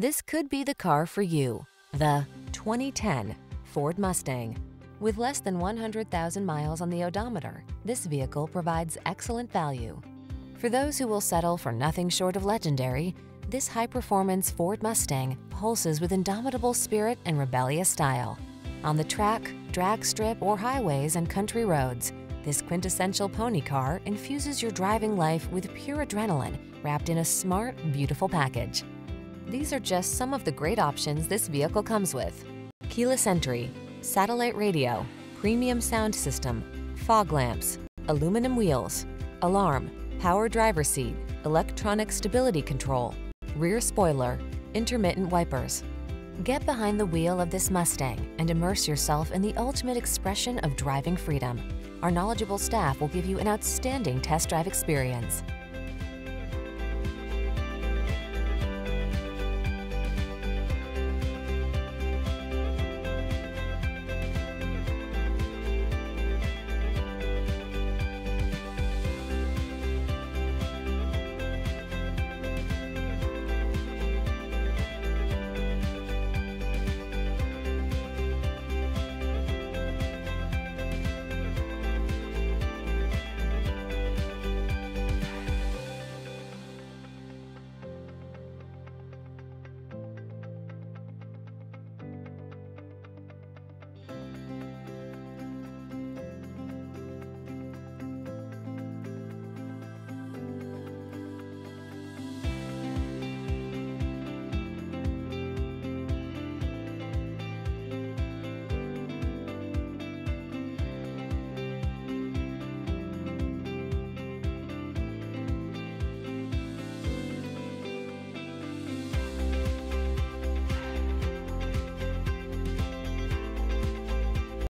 This could be the car for you. The 2010 Ford Mustang. With less than 100,000 miles on the odometer, this vehicle provides excellent value. For those who will settle for nothing short of legendary, this high-performance Ford Mustang pulses with indomitable spirit and rebellious style. On the track, drag strip, or highways and country roads, this quintessential pony car infuses your driving life with pure adrenaline wrapped in a smart, beautiful package. These are just some of the great options this vehicle comes with. Keyless entry, satellite radio, premium sound system, fog lamps, aluminum wheels, alarm, power driver seat, electronic stability control, rear spoiler, intermittent wipers. Get behind the wheel of this Mustang and immerse yourself in the ultimate expression of driving freedom. Our knowledgeable staff will give you an outstanding test drive experience.